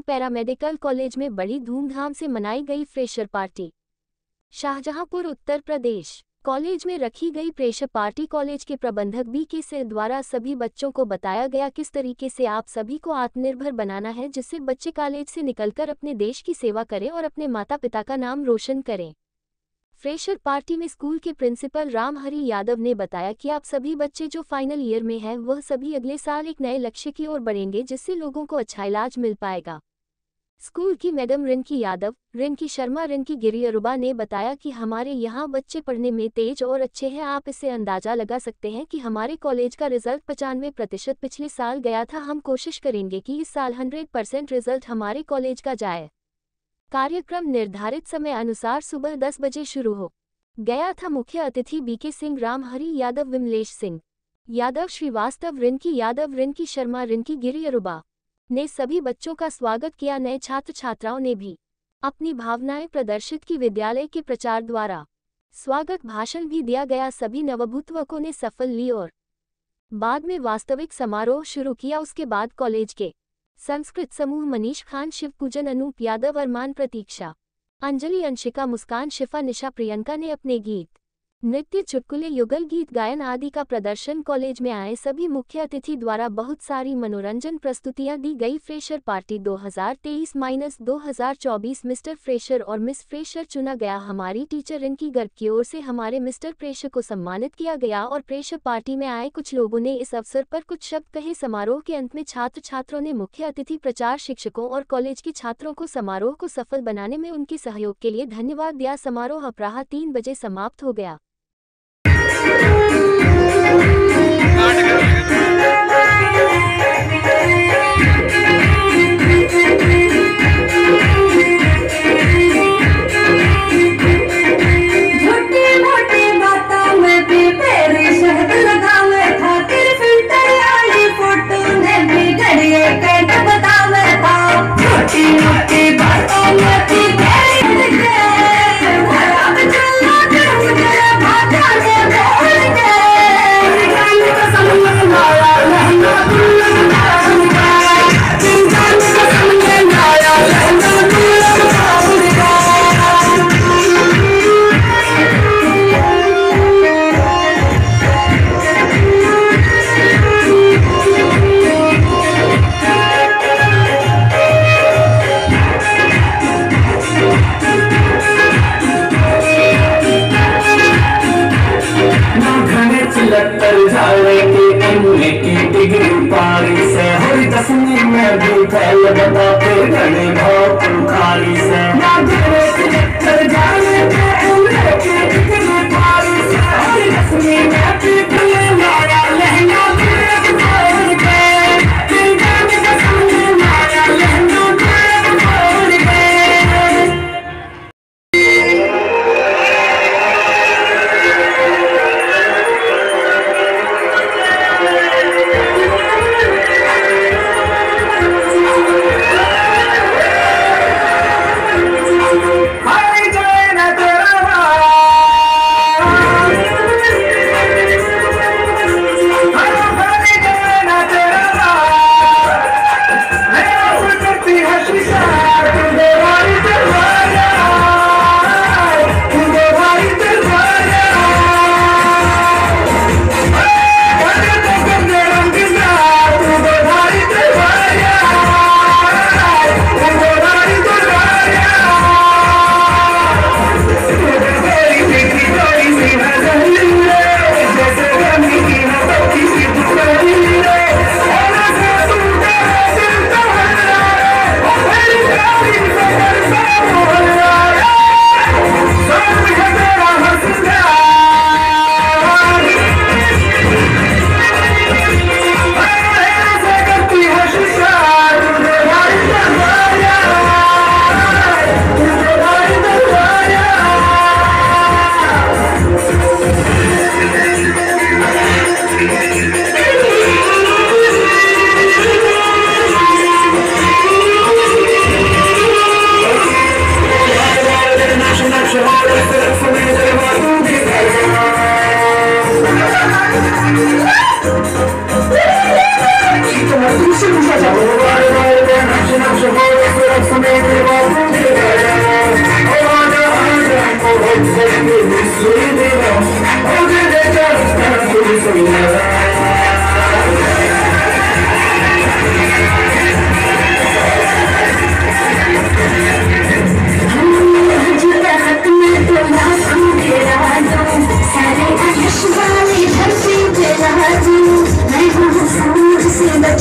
Paramedical college में बड़ी धूमधाम से मनाई गई fresher party. Shahjahanpur, Uttar Pradesh. College में रखी गई प्रेशर पार्टी कॉलेज के प्रबंधक बी के सिंह द्वारा सभी बच्चों को बताया गया किस तरीके से आप सभी को आत्मनिर्भर बनाना है, जिससे बच्चे कॉलेज से निकलकर अपने देश की सेवा करें और अपने माता पिता का नाम रोशन करें। फ्रेशर पार्टी में स्कूल के प्रिंसिपल रामहरि यादव ने बताया कि आप सभी बच्चे जो फाइनल ईयर में हैं, वह सभी अगले साल एक नए लक्ष्य की ओर बढ़ेंगे जिससे लोगों को अच्छा इलाज मिल पाएगा। स्कूल की मैडम रिनकी यादव, रिनकी शर्मा, रिनकी गिरी अरुबा ने बताया कि हमारे यहाँ बच्चे पढ़ने में तेज और अच्छे हैं। आप इससे अंदाज़ा लगा सकते हैं कि हमारे कॉलेज का रिज़ल्ट पचानवे प्रतिशत पिछले साल गया था। हम कोशिश करेंगे कि इस साल हंड्रेड परसेंट रिज़ल्ट हमारे कॉलेज का जाए। कार्यक्रम निर्धारित समय अनुसार सुबह दस बजे शुरू हो। गया था मुख्य अतिथि बीके सिंह, रामहरि, यादव, विमलेश सिंह। यादव श्रीवास्तव, रिनकी यादव, रिनकी शर्मा, रिनकी गिरी अरुबा ने सभी बच्चों का स्वागत किया। नए छात्र छात्राओं ने भी अपनी भावनाएँ प्रदर्शित की। विद्यालय के प्रचार द्वारा स्वागत भाषण भी दिया गया। सभी नवभूतवकों ने सफल ली और बाद में वास्तविक समारोह शुरू किया। उसके बाद कॉलेज के संस्कृत समूह मनीष खान, शिव पूजन अनूप यादव अरमान प्रतीक्षा। अंजलि, अंशिका मुस्कान, शिफा, निशा, प्रियंका ने अपने गीत नृत्य चुटकुले, युगल गीत, गायन आदि का प्रदर्शन कॉलेज में आए सभी मुख्य अतिथि द्वारा बहुत सारी मनोरंजन प्रस्तुतियाँ दी गई। Fresher party 2023 minus 2024 mister fresher और मिस फ्रेशर चुना गया। हमारी टीचर इनकी गर्भ की ओर से हमारे मिस्टर प्रेशर को सम्मानित किया गया और प्रेशर पार्टी में आए कुछ लोगों ने इस अवसर पर कुछ शब्द कहे। समारोह के अंत में छात्र छात्रों ने मुख्य अतिथि, प्रचार शिक्षकों और कॉलेज के छात्रों को समारोह को सफल बनाने में उनके सहयोग के लिए धन्यवाद दिया। समारोह अपराह तीन बजे समाप्त हो गया। Thank you. घने चिलत्तर झाड़े के इमली की डिग्री पारी से। हर तस्वीर में भी फैल बताते घने भाव तुम खाली से। ना घने लत्तर झाड़े I'm not